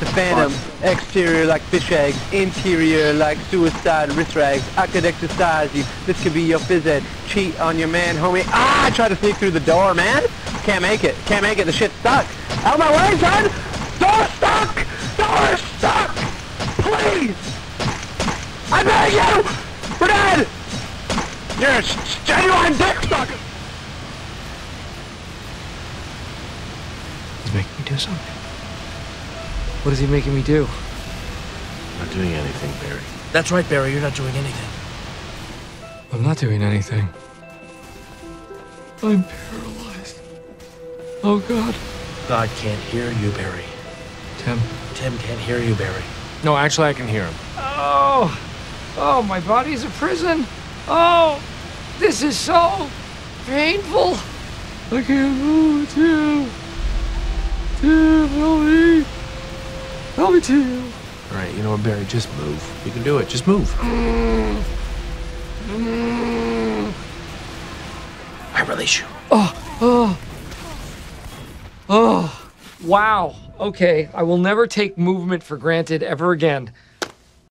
The Phantom, exterior like fish eggs, interior like suicide wrist rags. I could exercise you. This could be your phys ed. Cheat on your man, homie. Ah, I tried to sneak through the door, man. Can't make it. Can't make it. The shit's stuck. Out of my way, son! Door stuck! Door stuck! Please! I beg you! We're dead! You're a genuine dick sucker! He's making me do something. What is he making me do? I'm not doing anything, Barry. That's right, Barry. You're not doing anything. I'm not doing anything. I'm paralyzed. Oh God. God can't hear you, Barry. Tim. Tim can't hear you, Barry. No, actually, I can hear him. Oh. Oh, my body's a prison. Oh, this is so painful. I can't move, Tim. Tim, help me. Help me, Tim. All right, you know what, Barry? Just move. You can do it. Just move. Mm. I release you. Oh, Oh. Oh. Wow. Okay, I will never take movement for granted ever again.